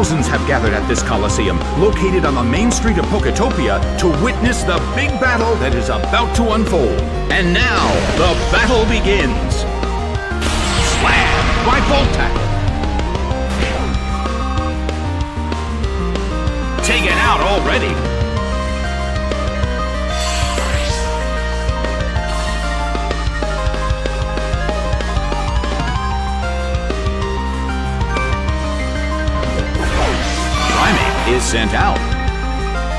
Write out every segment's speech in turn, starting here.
Thousands have gathered at this Coliseum, located on the main street of Poketopia, to witness the big battle that is about to unfold. And now, the battle begins. Slam by Voltac. Taken out already. Is sent out.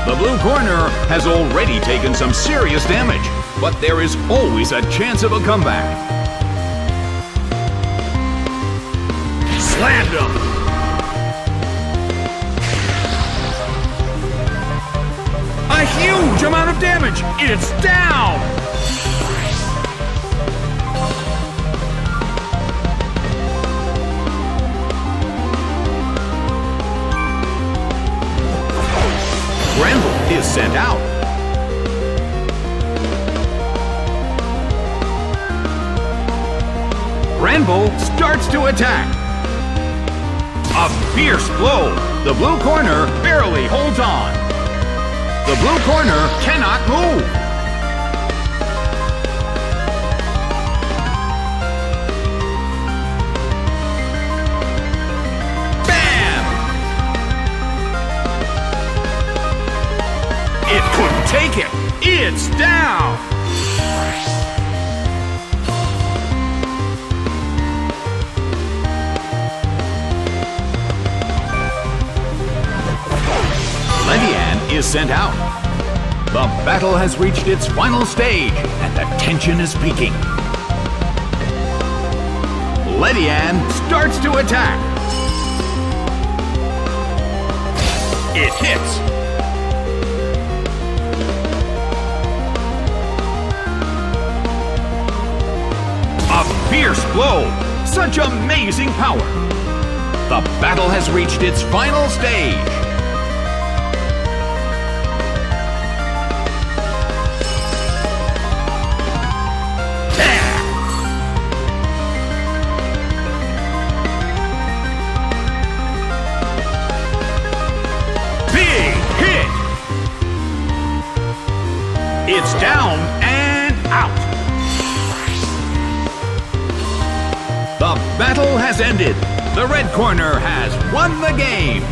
The blue corner has already taken some serious damage, but there is always a chance of a comeback. Slammed him! A huge amount of damage! It's down! Starts to attack. A fierce blow. The blue corner barely holds on. The blue corner cannot move. Bam! It couldn't take it. It's down. Sent out. The battle has reached its final stage, and the tension is peaking. Ledian starts to attack. It hits. A fierce blow. Such amazing power. The battle has reached its final stage. It's down and out. The battle has ended. The red corner has won the game.